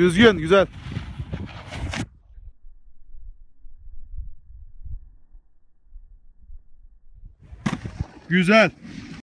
Düzgün güzel. Güzel.